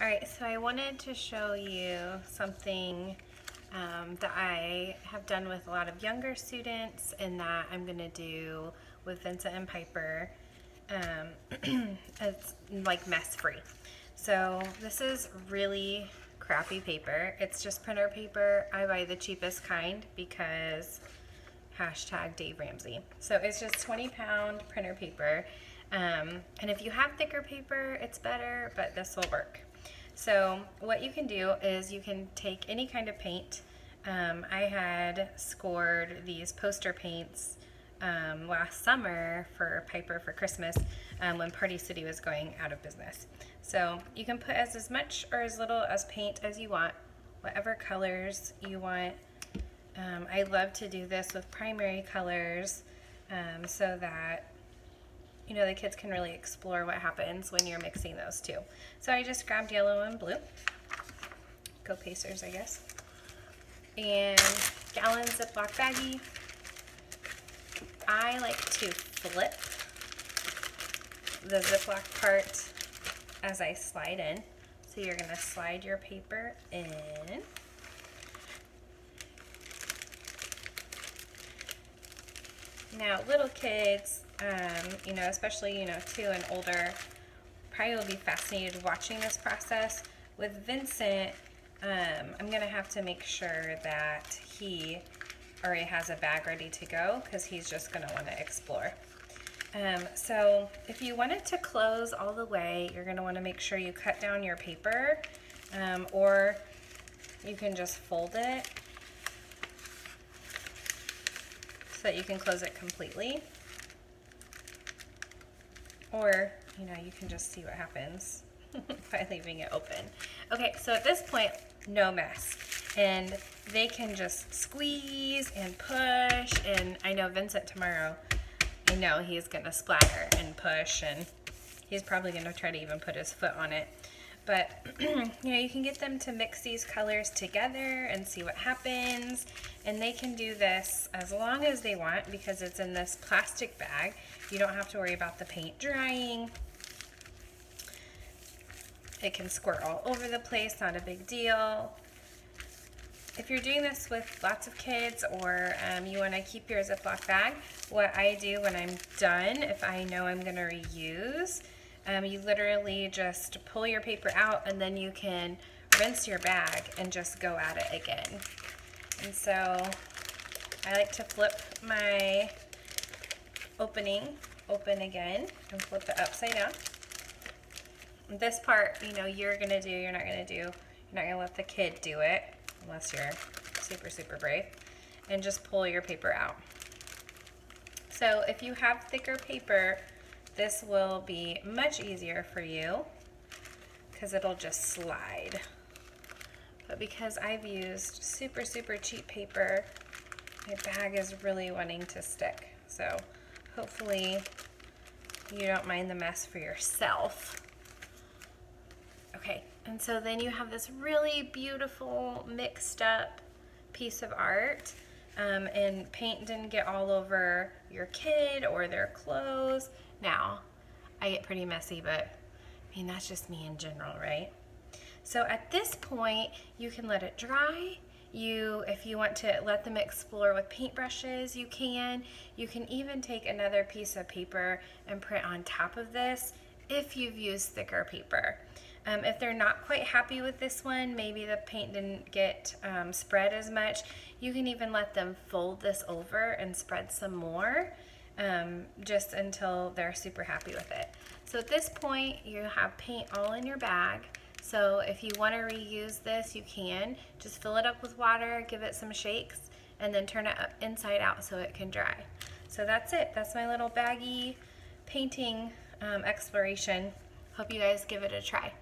All right, so I wanted to show you something um, that I have done with a lot of younger students and that I'm gonna do with Vincent and Piper. Um, it's like mess free. So this is really crappy paper. It's just printer paper. I buy the cheapest kind because hashtag Dave Ramsey. So it's just 20 pound printer paper. Um, and if you have thicker paper, it's better, but this will work. So what you can do is you can take any kind of paint. Um, I had scored these poster paints um, last summer for Piper for Christmas um, when Party City was going out of business. So you can put as, as much or as little as paint as you want, whatever colors you want. Um, I love to do this with primary colors um, so that you know, the kids can really explore what happens when you're mixing those two. So I just grabbed yellow and blue. Go Pacers, I guess. And gallon Ziploc baggie. I like to flip the Ziploc part as I slide in. So you're gonna slide your paper in. Now, little kids, um, you know, especially, you know, two and older, probably will be fascinated watching this process. With Vincent, um, I'm going to have to make sure that he already has a bag ready to go because he's just going to want to explore. Um, so if you want it to close all the way, you're going to want to make sure you cut down your paper um, or you can just fold it so that you can close it completely. Or you know you can just see what happens by leaving it open. Okay so at this point no mess and they can just squeeze and push and I know Vincent tomorrow I know he's gonna splatter and push and he's probably gonna try to even put his foot on it but you know you can get them to mix these colors together and see what happens. And they can do this as long as they want because it's in this plastic bag. You don't have to worry about the paint drying. It can squirt all over the place not a big deal. If you're doing this with lots of kids or um, you want to keep your Ziploc bag, what I do when I'm done, if I know I'm going to reuse, um, you literally just pull your paper out and then you can rinse your bag and just go at it again. And so I like to flip my opening open again and flip it upside down. This part, you know, you're gonna do, you're not gonna do, you're not gonna let the kid do it unless you're super, super brave, and just pull your paper out. So if you have thicker paper, this will be much easier for you because it'll just slide. But because I've used super, super cheap paper, my bag is really wanting to stick. So hopefully you don't mind the mess for yourself. Okay, and so then you have this really beautiful mixed up piece of art um, and paint didn't get all over your kid or their clothes. Now, I get pretty messy, but I mean, that's just me in general, right? So at this point, you can let it dry. You, if you want to let them explore with paintbrushes, you can. You can even take another piece of paper and print on top of this if you've used thicker paper. Um, if they're not quite happy with this one, maybe the paint didn't get um, spread as much, you can even let them fold this over and spread some more um, just until they're super happy with it. So at this point, you have paint all in your bag. So if you want to reuse this, you can. Just fill it up with water, give it some shakes, and then turn it up inside out so it can dry. So that's it. That's my little baggy painting um, exploration. Hope you guys give it a try.